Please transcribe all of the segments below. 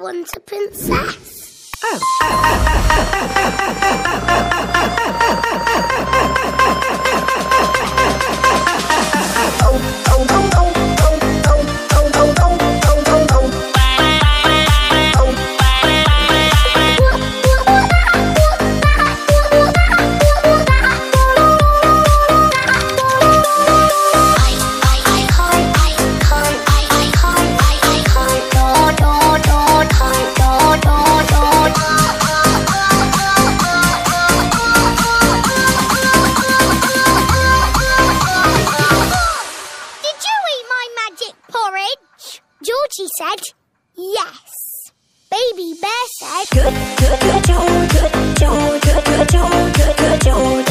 want a princess. Oh. She said, yes. Baby Bear said, good, good, good, good, good, good, good, good, good, good, good, good.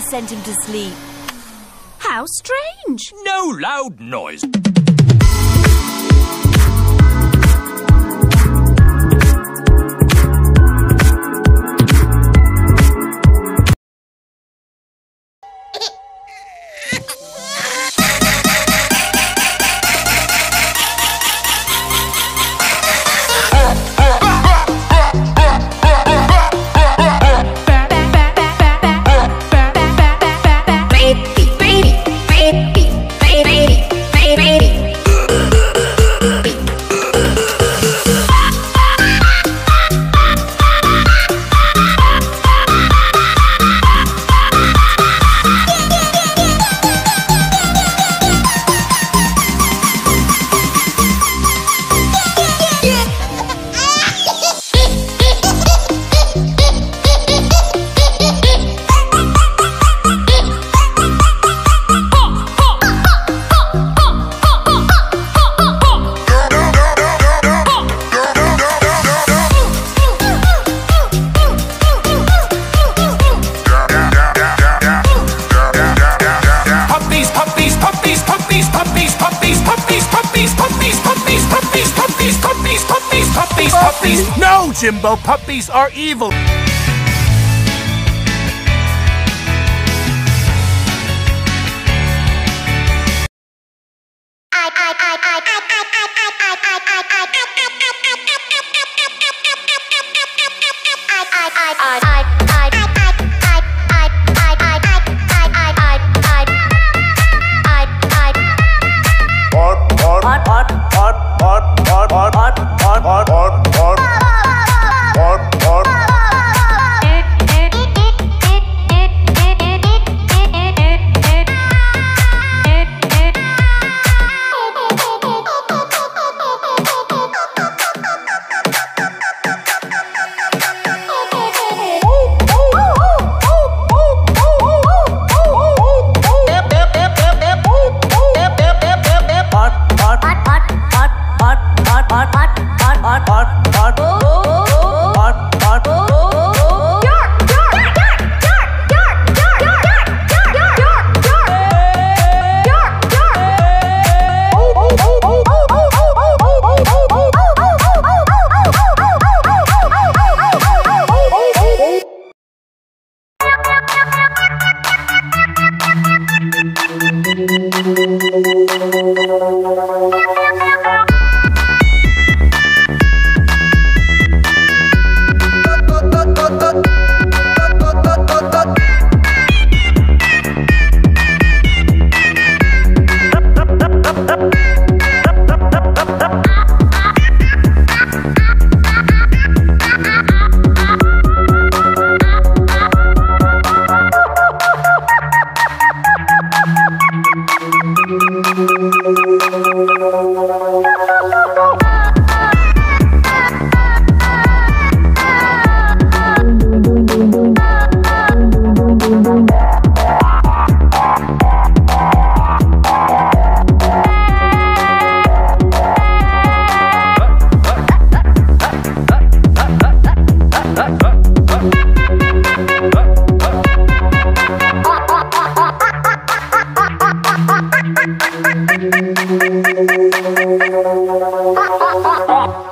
Sent him to sleep. How strange. No loud noise. Jimbo, puppies are evil. I, I, I, Ha ha ha ha!